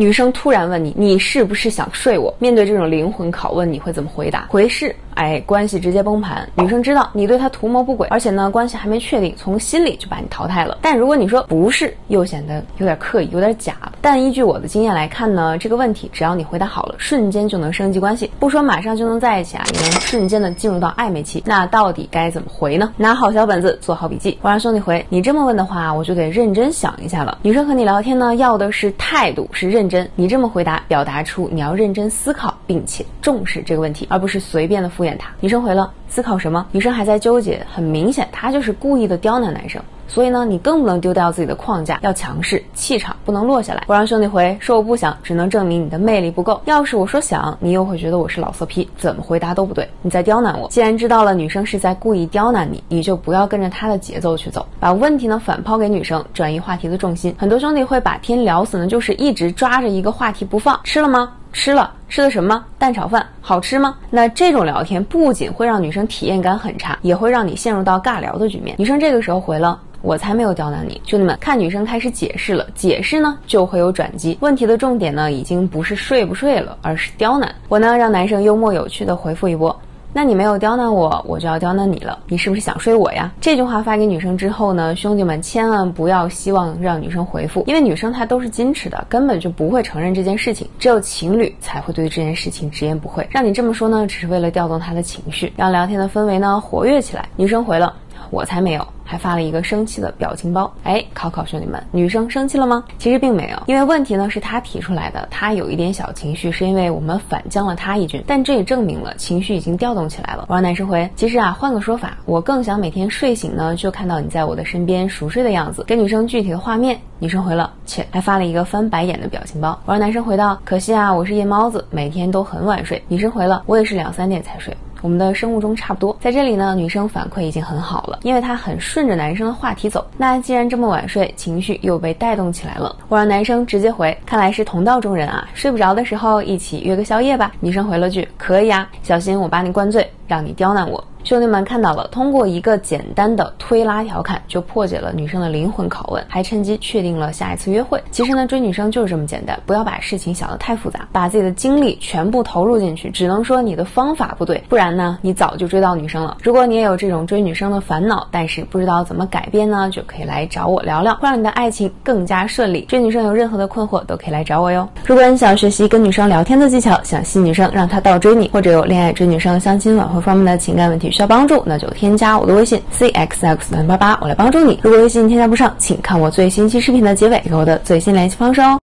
女生突然问你，你是不是想睡我？面对这种灵魂拷问，你会怎么回答？回是。哎，关系直接崩盘。女生知道你对她图谋不轨，而且呢，关系还没确定，从心里就把你淘汰了。但如果你说不是，又显得有点刻意，有点假。但依据我的经验来看呢，这个问题只要你回答好了，瞬间就能升级关系，不说马上就能在一起啊，也能瞬间的进入到暧昧期。那到底该怎么回呢？拿好小本子，做好笔记。我让兄弟回，你这么问的话，我就得认真想一下了。女生和你聊天呢，要的是态度，是认真。你这么回答，表达出你要认真思考，并且重视这个问题，而不是随便的敷衍。他女生回了，思考什么？女生还在纠结，很明显，她就是故意的刁难男生。所以呢，你更不能丢掉自己的框架，要强势，气场不能落下来。我让兄弟回说我不想，只能证明你的魅力不够。要是我说想，你又会觉得我是老色批，怎么回答都不对，你在刁难我。既然知道了女生是在故意刁难你，你就不要跟着她的节奏去走，把问题呢反抛给女生，转移话题的重心。很多兄弟会把天聊死呢，就是一直抓着一个话题不放。吃了吗？吃了。吃的什么？蛋炒饭好吃吗？那这种聊天不仅会让女生体验感很差，也会让你陷入到尬聊的局面。女生这个时候回了。我才没有刁难你，兄弟们，看女生开始解释了，解释呢就会有转机。问题的重点呢已经不是睡不睡了，而是刁难。我呢让男生幽默有趣的回复一波。那你没有刁难我，我就要刁难你了。你是不是想睡我呀？这句话发给女生之后呢，兄弟们千万不要希望让女生回复，因为女生她都是矜持的，根本就不会承认这件事情。只有情侣才会对这件事情直言不讳。让你这么说呢，只是为了调动她的情绪，让聊天的氛围呢活跃起来。女生回了。我才没有，还发了一个生气的表情包。哎，考考兄弟们，女生生气了吗？其实并没有，因为问题呢是他提出来的，他有一点小情绪，是因为我们反将了他一军。但这也证明了情绪已经调动起来了。我让男生回，其实啊，换个说法，我更想每天睡醒呢就看到你在我的身边熟睡的样子。给女生具体的画面，女生回了，切，还发了一个翻白眼的表情包。我让男生回道，可惜啊，我是夜猫子，每天都很晚睡。女生回了，我也是两三点才睡。我们的生物钟差不多，在这里呢，女生反馈已经很好了，因为她很顺着男生的话题走。那既然这么晚睡，情绪又被带动起来了，我让男生直接回，看来是同道中人啊，睡不着的时候一起约个宵夜吧。女生回了句可以啊，小心我把你灌醉，让你刁难我。兄弟们看到了，通过一个简单的推拉调侃就破解了女生的灵魂拷问，还趁机确定了下一次约会。其实呢，追女生就是这么简单，不要把事情想得太复杂，把自己的精力全部投入进去。只能说你的方法不对，不然呢，你早就追到女生了。如果你也有这种追女生的烦恼，但是不知道怎么改变呢，就可以来找我聊聊，会让你的爱情更加顺利。追女生有任何的困惑都可以来找我哟。如果你想学习跟女生聊天的技巧，想吸女生让她倒追你，或者有恋爱追女生、相亲挽回方面的情感问题。需要帮助，那就添加我的微信 c x x 零八八，我来帮助你。如果微信添加不上，请看我最新期视频的结尾，有我的最新联系方式哦。